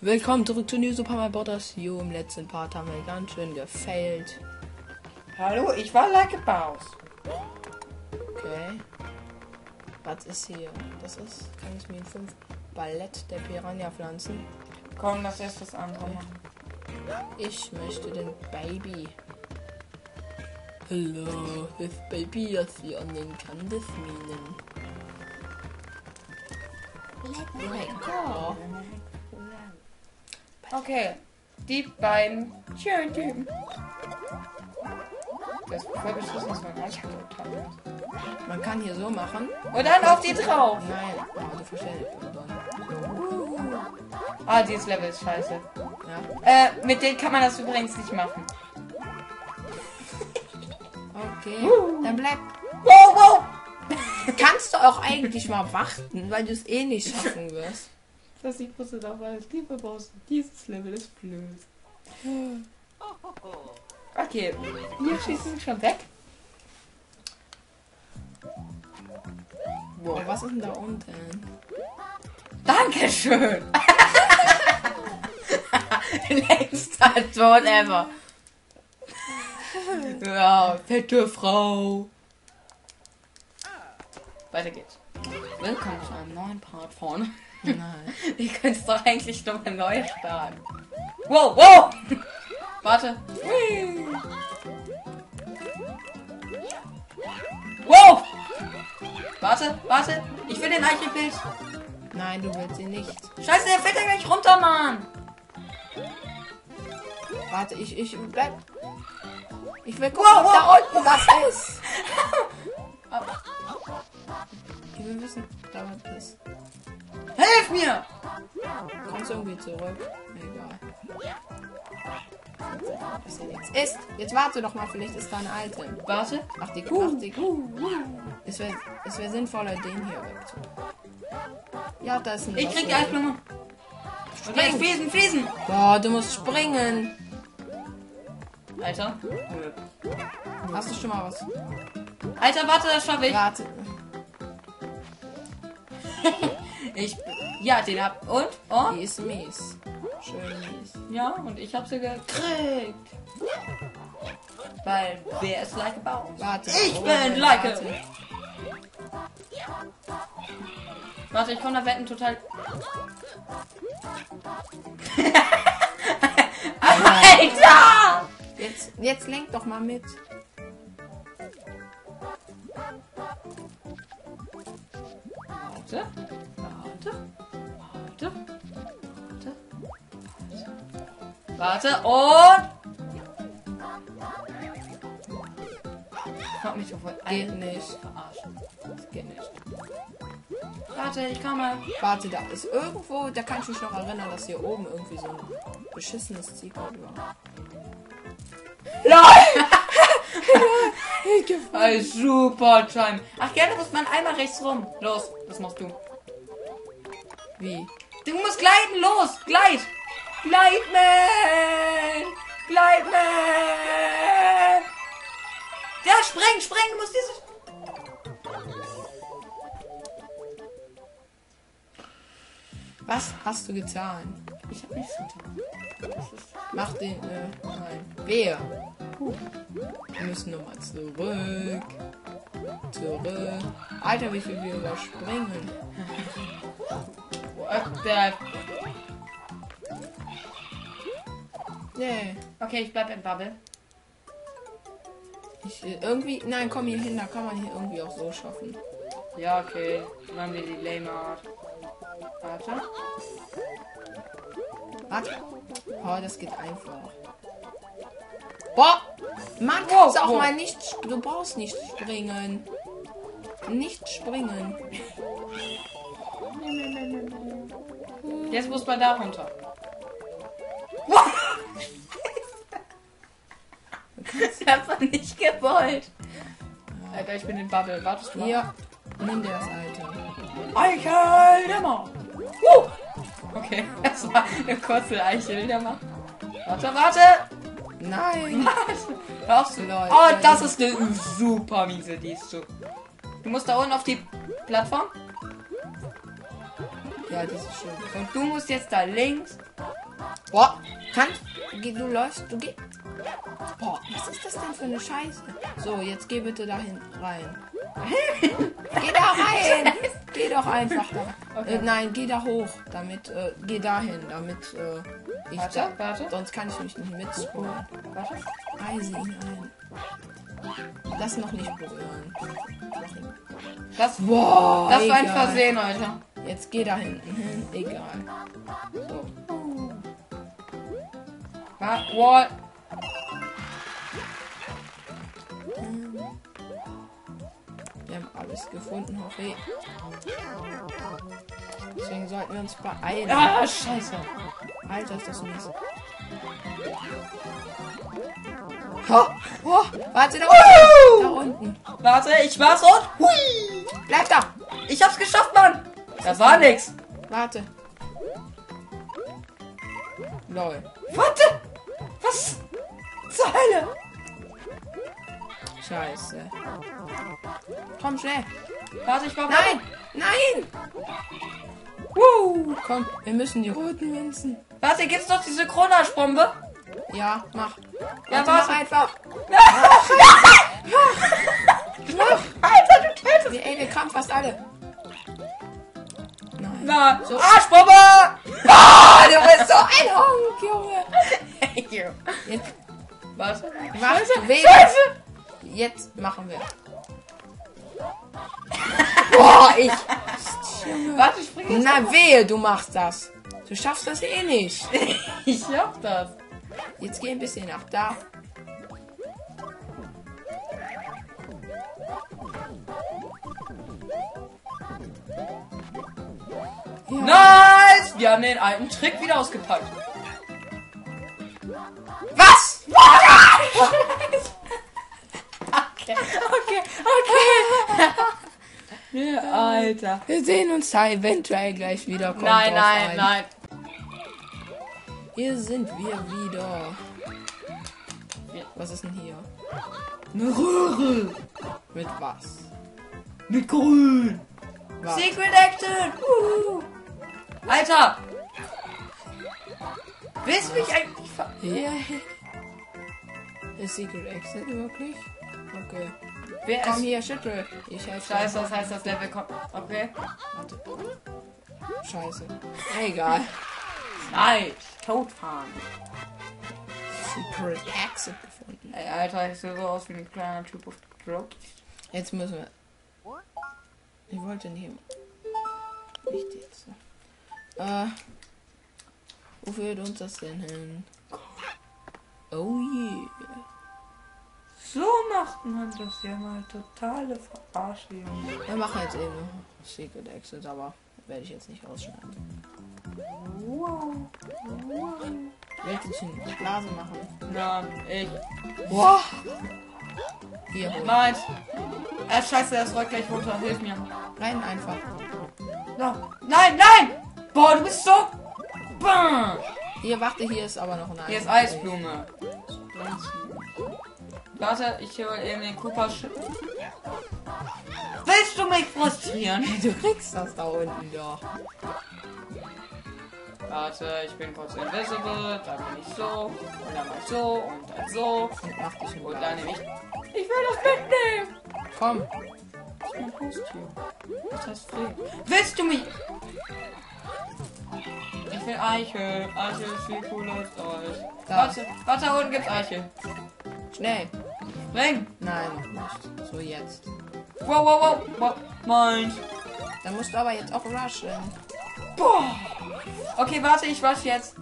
Willkommen zurück zu New Super Mario Bros. U. Im letzten Part haben wir ganz schön gefailt. Hallo, ich war Like a Baus. Okay. Was ist hier? Das ist Kanismin 5 Ballett der Piranha-Pflanzen. Komm, lass erst das andere machen. Ich möchte den Baby. Hallo, das Baby, das wir an den Kanisminen. Lecker. Okay, die beiden schönen Typen. Das ist voll beschissen, dass man gleich kaputt hat. Man kann hier so machen. Und dann auf die drauf. Nein, aber du verstellst Ah, dieses Level ist scheiße. Ja. Äh, mit denen kann man das übrigens nicht machen. Okay. Dann bleib. Wow, wow! Kannst du auch eigentlich mal warten, weil du es eh nicht schaffen wirst. Das ich wusste doch, weil liebe Boss, dieses Level ist blöd. Okay, hier schießen wir schon weg. Wow, was ist denn da unten? Dankeschön! Längster Tod ever. Ja, fette Frau. Weiter geht's. Willkommen zu einem neuen Part von. Nein. Ihr könnt es doch eigentlich nochmal neu starten. Wow, wow! Warte. Wow! Warte, warte. Ich will den Eichelpilz. Nein, du willst sie nicht. Scheiße, der fällt ja gleich runter, Mann. Warte, ich, ich bleib. Ich will gucken, Wow, wow. da unten was ist. Ich will wissen, ob da was ist. Hilf mir! Kommst du irgendwie zurück? Egal. Dass hier nichts ist. Jetzt warte doch mal, vielleicht ist da ein Item. Warte. Ach, die, ach, die Es wäre es wär sinnvoller, den hier wegzumachen. Ja, da ist ein. Ich krieg die was- Eisblume. Und jetzt fließen, fließen. Boah, du musst springen. Alter. Hast du schon mal was? Alter, warte, das schaffe ich. Warte. Ich. Ja, den hab. Und? Oh? Die ist mies. Schön mies. Ja, und ich hab sie gekriegt. Weil, wer ist like about? Warte. Ich oh, bin like a- warte. Warte, ich komm da wetten total. Alter! Jetzt, jetzt lenk doch mal mit. Warte. Warte. Warte. Warte. Warte. Und. Kommt mich wohl Geht nicht. verarschen. Das geht nicht. Warte, ich komme. Warte, da ist irgendwo, da kann ich mich noch erinnern, dass hier oben irgendwie so ein beschissenes Zielcode war. Ein super Time. Ach, gerne muss man einmal rechts rum. Los, das machst du. Wie? Du musst gleiten, los, gleit. Gleitman. Gleitman. Ja, spring, spring, du musst dieses... Was hast du getan? Ich hab nichts getan. Mach den, äh, nein. Wer? Wir müssen nochmal zurück. Zurück. Alter, wie viel wir überspringen. Äh, der... Nee. Okay, ich bleib im Bubble. Ich, irgendwie, nein, komm hier hin, da kann man hier irgendwie auch so schaffen. Ja, okay. Machen wir die lame Art. Warte. Warte. Oh, das geht einfach. Boah! Man kannst auch wow. mal nicht. Du brauchst nicht springen. Nicht springen. Jetzt muss man da runter. Das hat man nicht gewollt. Alter, ich bin in Bubble. Wartest du mal? Hier. Nimm dir das Alter. Eicheldämmer. Uh. Okay, das war eine kurze Eicheldämmer. Warte, warte. Nein. Auf zu. Leute. Oh, das ist eine super miese, die ist so. Du musst da unten auf die Plattform. Ja, das ist schön. Und du musst jetzt da links. Boah, kann. Geh, du läufst, du geh. Boah, was ist das denn für eine Scheiße? So, jetzt geh bitte dahin rein. geh da rein! geh doch einfach da. Okay. Äh, nein, geh da hoch, damit, äh, geh dahin, damit, äh, ich Warte, da, warte. sonst kann ich mich nicht mitscrollen. Warte. Reise ihn ein. Lass noch nicht berühren. Das, Boah, das war ein. Versehen, Alter. Jetzt geh da hinten hin, egal. So. Wa- Wall. Wir haben alles gefunden, hoffe ich. Deswegen sollten wir uns beeilen. Ah, scheiße. Alter, ist das mies. Oh, oh, warte, da unten. Da unten. Warte, ich war's und. Hui! Bleib da. Ich hab's geschafft, Mann! Das war nix. Warte. Lol. Warte! Was? Zur Hölle? Scheiße. Komm schnell. Warte, ich war Nein, nein. Woo. Komm, wir müssen die roten Münzen. Warte, gibt's noch diese Kronarschbombe? Ja, mach. Ja, mach einfach. Mach. Alter, du tötest Nee, ey, wir kamen fast alle. Nein. Na, So. Arschbombe! Ah, du bist so ein Honk, Junge. Jetzt Warte. mach du weh. Scheiße! Jetzt machen wir. Boah, ich. Na wehe, du machst das. Du schaffst das eh nicht. Ich schaff das. Jetzt geh ein bisschen nach da. Ja. Nice! Wir haben den alten Trick wieder ausgepackt. Was? Okay, okay, okay. Alter. Wir sehen uns da eventuell gleich wieder. Kommt Nein, nein, an. nein. Hier sind wir wieder. Was ist denn hier? Eine Röhre. Mit was? Mit grün. Was? Secret Action. Uhu. Alter. Willst du mich eigentlich ver... Ja. Ist Secret Exit wirklich? Okay. Wer Komm ist... hier, schüttel. Ich helfe. Scheiße, das heißt, das Level kommt... Okay. Warte. Scheiße. Egal. Nice. Totfahren. Secret Exit gefunden. Ey, Alter, ich sehe so aus wie ein kleiner Typ auf Drop. Jetzt müssen wir. Ich wollte nehmen. Nicht jetzt. Äh. Wo führt uns das denn hin? Oh yeah. So macht man das ja mal. Totale Verarschung. Wir machen jetzt eben Secret Exit, aber werde ich jetzt nicht ausschneiden. Wow. Willst du eine Blase machen? Na, ich. Boah! Hier. Nein. Äh, scheiße, das rollt gleich runter. Hilf mir. Rein einfach. No. Nein, nein! Boah, du bist so. Bam. Hier, warte, hier ist aber noch ein Hier ist Eis. Eisblume. Warte, ich hole eben den Cooper. Sch- Willst du mich frustrieren? Du kriegst das da unten doch. Warte, ich bin kurz invisible, dann bin ich so, und dann mach ich so, und dann so, Und mach dich und dann nehme ich. Ich will das mitnehmen! Komm. Ist mein Haustier. Das heißt Fred. Willst du mich? Ich will Eichel. Eichel ist viel cooler als. Da. Warte, warte, da unten gibt's Eichel. Schnell. Spring! Nein, noch nicht. So jetzt. Wow, wow, wow, wow. Meins. Dann musst du aber jetzt auch rushen. Boah! Okay, warte, ich wasch jetzt.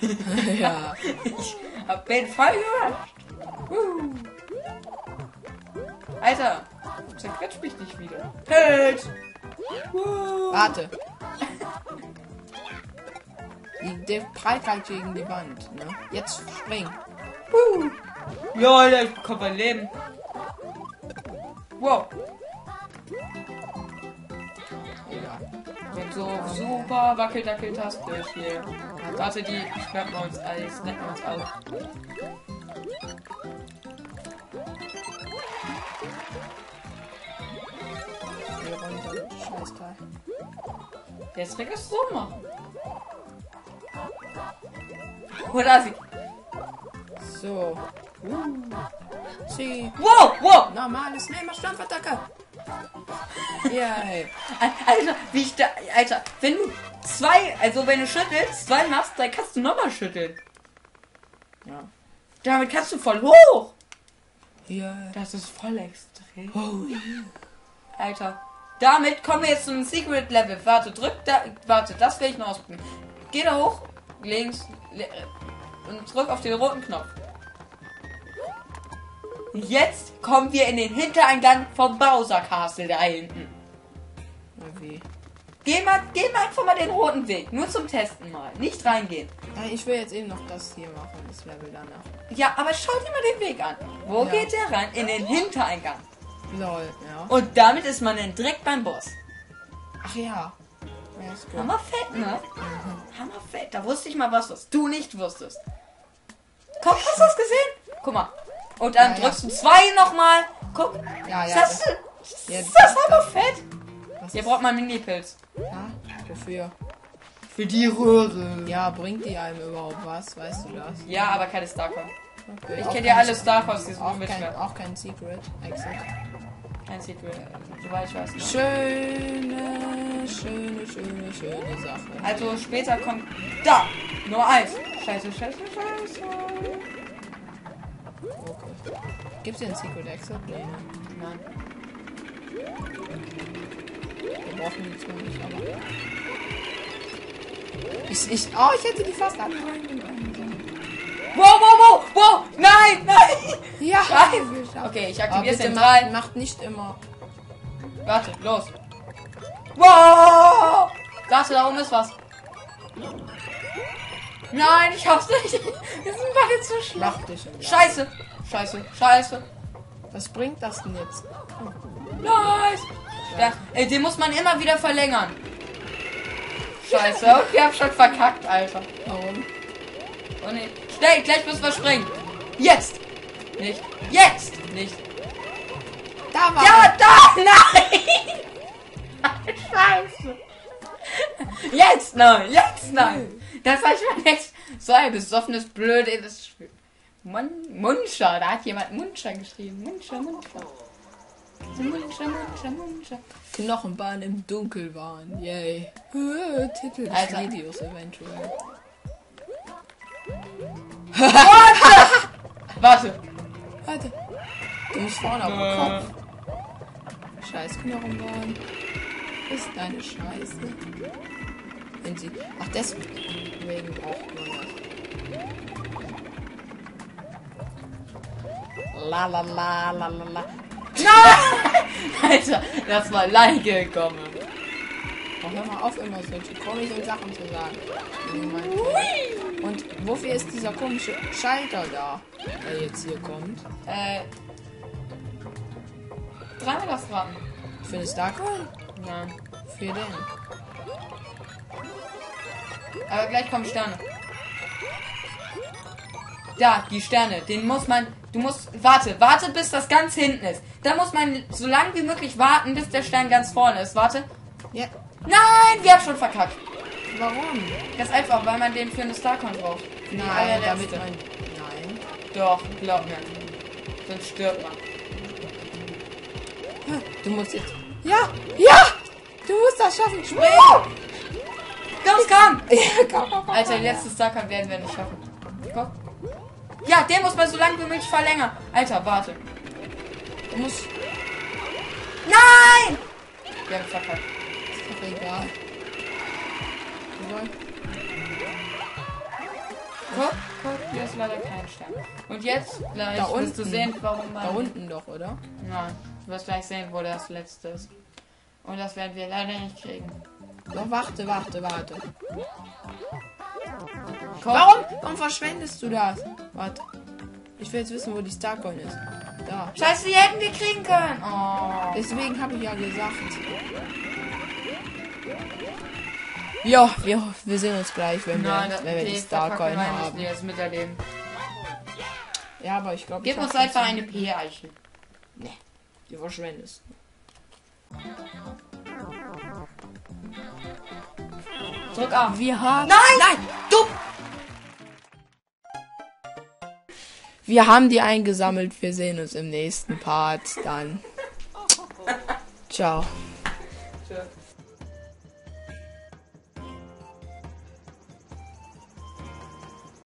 ja. Ich hab den voll gewascht. Uh. Alter, zerquetscht mich nicht wieder. Hält! Uh. Warte. Der prallt halt gegen die Wand, ne? Jetzt spring. Uh. Ja, Alter, ich bekomme mein Leben. Wow. Egal. Wird so super wackeldackeltastisch hier. Warte, die schnappen wir uns alles, snacken uns auf. Hier runter, Scheißteil. Der Trick ist so machen. Oder sie. So. Sie. Wow, wow! Normales Nehmerstampfattacke. Yay. Alter, wie ich da. Alter, wenn du zwei, also wenn du schüttelst, zwei machst, dann kannst du nochmal schütteln. Ja. Damit kannst du voll hoch. Ja. Das ist voll extrem. Oh, yeah. Alter. Damit kommen wir jetzt zum Secret Level. Warte, drück da. Warte, das will ich noch ausprobieren. Geh da hoch, links le- und drück auf den roten Knopf. Jetzt kommen wir in den Hintereingang vom Bowser Castle da hinten. Wie? Geh mal, geh mal einfach mal den roten Weg. Nur zum Testen mal. Nicht reingehen. Ja, ich will jetzt eben noch das hier machen, das Level danach. Ja, aber schau dir mal den Weg an. Wo Ja. geht der rein? In den Hintereingang. Lol, ja. Und damit ist man dann direkt beim Boss. Ach ja. Ja, ist gut. Hammerfett, ne? Hammerfett. Da wusste ich mal was, was du nicht wusstest. Guck, hast du das gesehen? Guck mal. Und dann Ja, ja. drückst du zwei nochmal. Guck. Ja, ja. ist das, das- ja, ist das das- Hammerfett? Was Hier ist- braucht man Mini-Pilz. Ja, wofür? Für die Röhre. Ja, bringt die einem überhaupt was? Weißt du das? Ja, aber keine Starcoin. Okay. Ich kenne ja alle Starcoins, die sind Auch kein, auch kein Secret. Exit. Kein Secret, soweit ich weiß. Ne? Schöne, schöne, schöne, schöne Sache. Also später kommt da. Nummer eins. Scheiße, scheiße, scheiße. Gibt's hier ein Secret Exit? Nee, ne? Nein. Wir brauchen die zwar nicht, aber. Ich, ich, oh, ich hätte die fast reingenommen. Wow, wow, wow, wow. Nein, nein. Ja, Nein. Okay, ich aktiviere es bitte in macht, nicht immer. Warte, los. Wow! Warte, da oben ist was. Nein, ich hab's nicht. Wir sind beide zu schlecht. Scheiße. Scheiße, scheiße. Was bringt das denn jetzt? Nice. Ja, ey, den muss man immer wieder verlängern. Scheiße, okay, ich hab schon verkackt, Alter. Warum? Oh nee. Schnell, gleich müssen wir springen. Jetzt. Nicht. Jetzt. Nicht. Da war Ja, da! Nein! Scheiße! Jetzt nein! Jetzt nein! Das war ich mal echt so ein besoffenes, blödes Spiel. Mun Munscher, da hat jemand Munscher geschrieben. Munscher. So Munscher, Munscher, Munscher. Knochenbahn im Dunkelbahn. Yay. Äh, Titel des Alter. Videos eventuell. Warte. Warte. Du musst vorne auf den Kopf. Scheiß Knochenbahn. Ist deine Scheiße. Wenn sie. Ach, deswegen braucht man das. La la la la la la. Alter, das war leicht gekommen. Oh, hör mal auf, immer solche komischen Sachen zu sagen. Kennt. Und wofür ist dieser komische Schalter da, der jetzt hier kommt? Äh. Dreimal das Raten. Für eine Starcoin? Nein. Für den. Aber gleich kommen Sterne. Da, die Sterne. Den muss man. Du musst. Warte, warte, bis das ganz hinten ist. Da muss man so lange wie möglich warten, bis der Stern ganz vorne ist. Warte. Ja, Nein, wir haben schon verkackt. warum? Ganz einfach, weil man den für eine Starcoin braucht. Für Nein, allerletzte. damit man. Nein. Doch, glaub mir. Sonst stirbt man. Du musst jetzt. Ja! Ja! Du musst das schaffen! Spring! Los, komm! Ja, komm, komm, komm, Alter, die komm. letzte Starcoin werden wir nicht schaffen. Ja, den muss man so lange wie möglich verlängern. Alter, warte. Du musst. Nein! Wir haben verkackt. Ist doch egal. Guck, guck, hier ist leider kein Stern. Und jetzt gleich Da wirst du sehen, warum man... Da unten doch, oder? Nein, du wirst gleich sehen, wo das letzte ist. Und das werden wir leider nicht kriegen. Doch, warte, warte, warte. Warum? Warum verschwendest du das? Warte. Ich will jetzt wissen, wo die Starcoin ist. Da. Scheiße, die hätten wir kriegen können. Oh. Deswegen habe ich ja gesagt. Ja, wir, wir sehen uns gleich, wenn wir, Nein, das, wenn wir die Starcoin wir haben. Nee, das miterleben. Ja, aber ich glaube, Gib uns einfach eine P-Eiche. Die verschwendest. Drück A. Wir haben. Nein! Nein! Wir haben die eingesammelt. Wir sehen uns im nächsten Part dann. Ciao. Tschö.